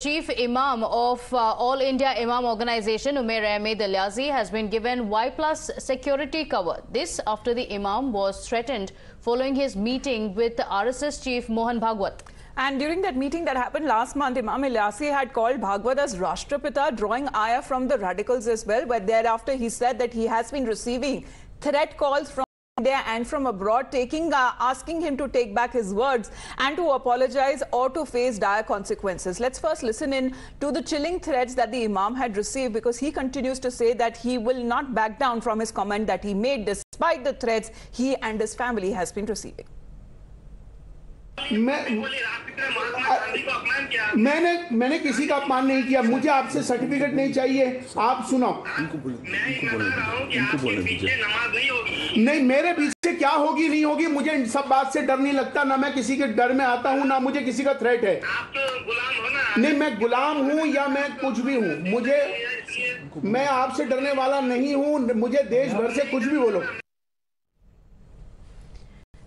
Chief Imam of uh, All India Imam Organization, Umer Ahmed Ilyasi, has been given Y plus security cover. This after the Imam was threatened following his meeting with RSS chief Mohan Bhagwat. And during that meeting that happened last month, Imam Ilyasi had called Bhagwat as Rashtrapita, drawing ayah from the radicals as well. But thereafter, he said that he has been receiving threat calls from India and from abroad, taking, uh, asking him to take back his words and to apologize or to face dire consequences. Let's first listen in to the chilling threats that the Imam had received because he continues to say that he will not back down from his comment that he made despite the threats he and his family has been receiving. मैं मैंने मैंने किसी का अपमान नहीं किया। मुझे आपसे सर्टिफिकेट नहीं चाहिए। आप सुनो नहीं मेरे पीछे क्या होगी नहीं होगी मुझे इन सब बात से डर नहीं लगता। ना मैं किसी के डर में आता हूँ ना मुझे किसी का थ्रेट है। आप तो गुलाम हो ना। नहीं मैं गुलाम हूँ या मैं कुछ भी हूँ। मुझे मैं आपसे डरने वाला नहीं हूँ। मुझे देश भर से कुछ भी बोलो।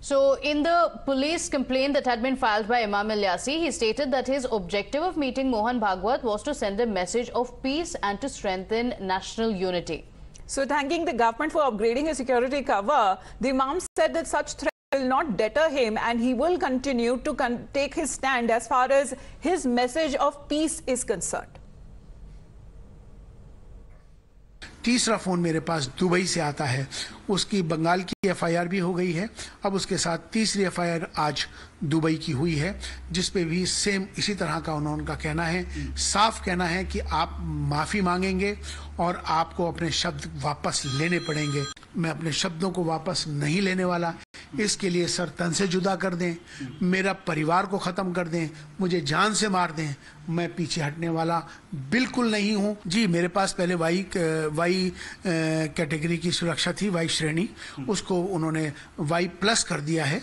So, in the police complaint that had been filed by Imam Ilyasi, he stated that his objective of meeting Mohan Bhagwat was to send a message of peace and to strengthen national unity. So, thanking the government for upgrading his security cover, the Imam said that such threats will not deter him and he will continue to take his stand as far as his message of peace is concerned. तीसरा phone मेरे पास Dubai से आता है। उसकी बंगाल की FIR भी हो गई है। अब उसके साथ तीसरी एफआईआर आज दुबई की हुई है, जिस पे भी सेम इसी तरह का उन्होंने का कहना है। साफ़ कहना है कि आप माफ़ी मांगेंगे और आपको अपने शब्द वापस लेने पड़ेंगे। मैं अपने शब्दों को वापस नहीं लेने वाला। इसके लिए सर तन से जुदा कर दें। मेरा परिवार को ख़त्म कर दें। मुझे जान से मार दें। मैं पीछे हटने वाला बिल्कुल नहीं हूँ। जी, मेरे पास पहले वाई वाई कैटेगरी की सुरक्षा थी, वाई श्रेणी। उसको उन्होंने वाई प्लस कर दिया है।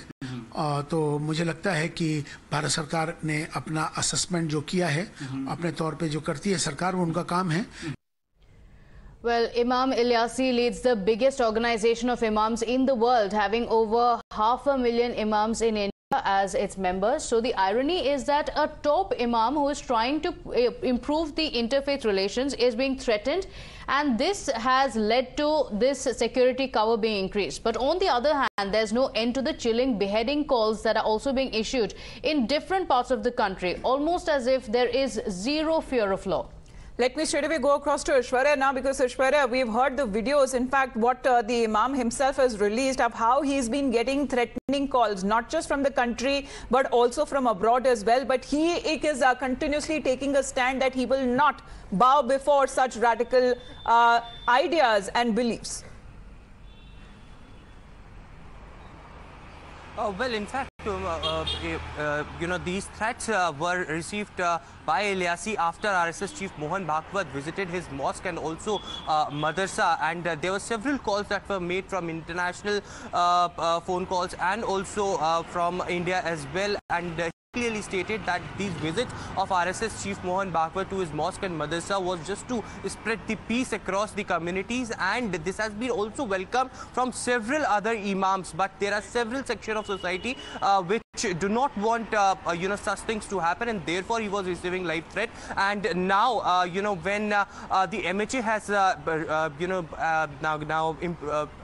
तो मुझे लगता है कि भारत सरकार ने अपना असेसमेंट जो किया है, अपने तौर पे जो करती है सरकार, वो उनका काम है। Well, Imam Ilyasi leads the biggest organization of imams in the world, having over half a million imams in India as its members. So the irony is that a top imam who is trying to eh, improve the interfaith relations is being threatened and this has led to this security cover being increased. But on the other hand, there's no end to the chilling beheading calls that are also being issued in different parts of the country, almost as if there is zero fear of law. Let me straight away go across to Ishwarya now because Ishwarya, we've heard the videos, in fact, what uh, the Imam himself has released of how he's been getting threatening calls, not just from the country, but also from abroad as well. But he is uh, continuously taking a stand that he will not bow before such radical uh, ideas and beliefs. Uh, well, in fact, you know, these threats uh, were received uh, by Ilyasi after RSS chief Mohan Bhagwat visited his mosque and also uh, madrasa. And there were several calls that were made from international phone calls and also from India as well. And clearly stated that these visits of RSS Chief Mohan Bhagwat to his mosque and madrasa was just to spread the peace across the communities and this has been also welcomed from several other imams but there are several sections of society uh, which do not want uh, uh, you know such things to happen and therefore he was receiving life threat. And now uh, you know when uh, uh, the MHA has you know now now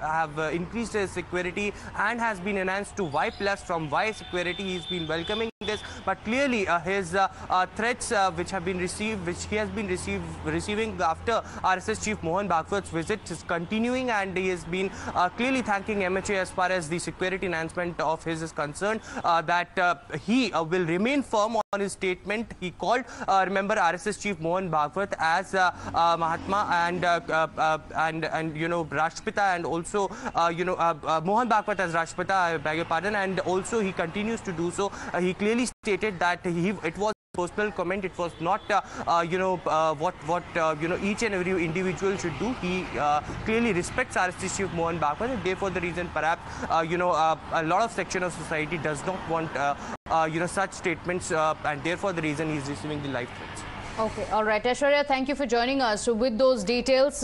have increased his security and has been enhanced to Y plus. From Y security he's been welcoming this but clearly uh, his uh, uh, threats which have been received which he has been received receiving after RSS chief Mohan Bhagwat's visit is continuing and he has been clearly thanking MHA as far as the security enhancement of his is concerned that uh, he uh, will remain firm on his statement. He called, uh, remember, RSS chief Mohan Bhagwat as Mahatma and and and you know Rashtrapita and also you know Mohan Bhagwat as Rashtrapita. I beg your pardon. And also he continues to do so. he clearly stated that he it was personal comment. It was not uh, uh, you know uh, what what uh, you know each and every individual should do. He uh, clearly respects RSS chief Mohan Bhagwat and therefore the reason perhaps uh, you know a lot of section of society does not want you know such statements and therefore the reason he is receiving the life threats. Okay all right. Ashwarya thank you for joining us so with those details